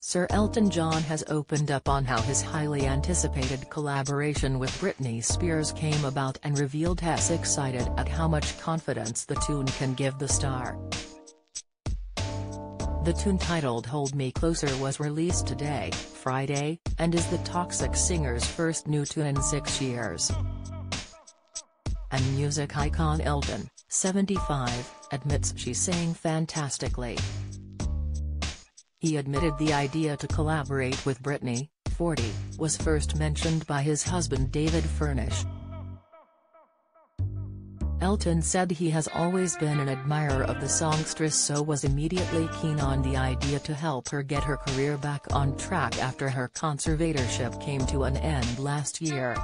Sir Elton John has opened up on how his highly anticipated collaboration with Britney Spears came about and revealed he's excited at how much confidence the tune can give the star. The tune titled Hold Me Closer was released today, Friday, and is the Toxic Singer's first new tune in six years. And music icon Elton, 75, admits she sang fantastically. He admitted the idea to collaborate with Britney, 40, was first mentioned by his husband David Furnish. Elton said he has always been an admirer of the songstress so was immediately keen on the idea to help her get her career back on track after her conservatorship came to an end last year.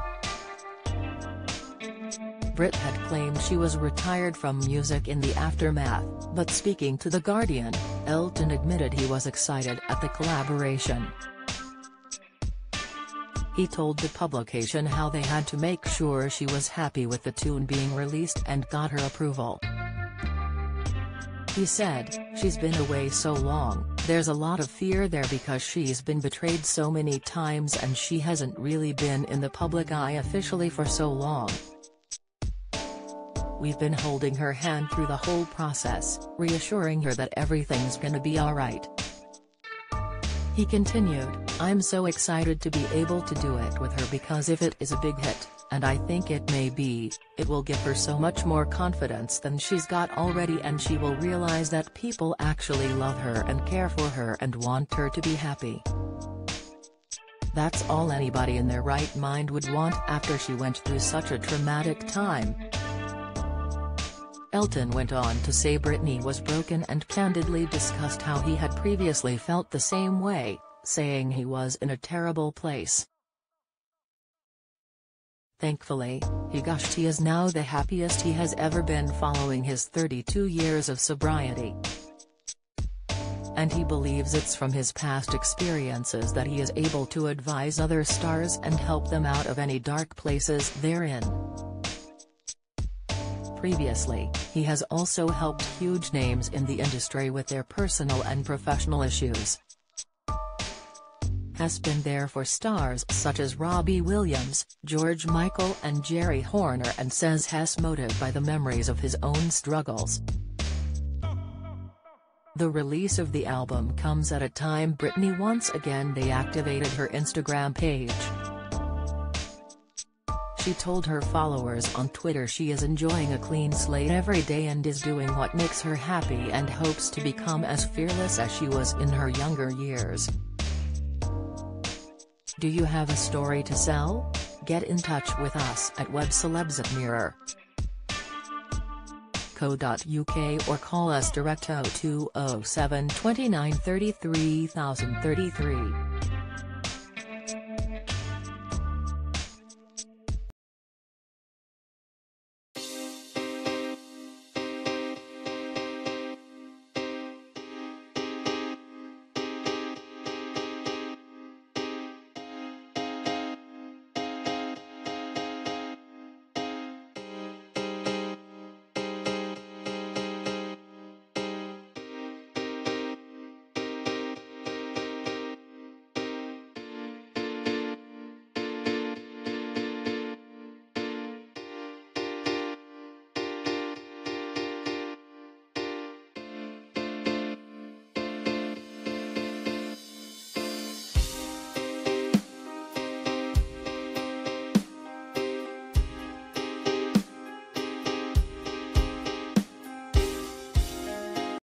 Brit had claimed she was retired from music in the aftermath, but speaking to The Guardian, Elton admitted he was excited at the collaboration. He told the publication how they had to make sure she was happy with the tune being released and got her approval. He said, she's been away so long, there's a lot of fear there because she's been betrayed so many times and she hasn't really been in the public eye officially for so long. We've been holding her hand through the whole process, reassuring her that everything's gonna be alright. He continued, I'm so excited to be able to do it with her because if it is a big hit, and I think it may be, it will give her so much more confidence than she's got already and she will realize that people actually love her and care for her and want her to be happy. That's all anybody in their right mind would want after she went through such a traumatic time. Elton went on to say Britney was broken and candidly discussed how he had previously felt the same way, saying he was in a terrible place. Thankfully, he gushed he is now the happiest he has ever been following his 32 years of sobriety. And he believes it's from his past experiences that he is able to advise other stars and help them out of any dark places they're in. Previously, he has also helped huge names in the industry with their personal and professional issues. Has been there for stars such as Robbie Williams, George Michael and Geri Horner and says has motivated by the memories of his own struggles. The release of the album comes at a time Britney once again deactivated her Instagram page. She told her followers on Twitter she is enjoying a clean slate every day and is doing what makes her happy and hopes to become as fearless as she was in her younger years. Do you have a story to sell? Get in touch with us at webcelebs Co.uk or call us direct 0207 29 33 33.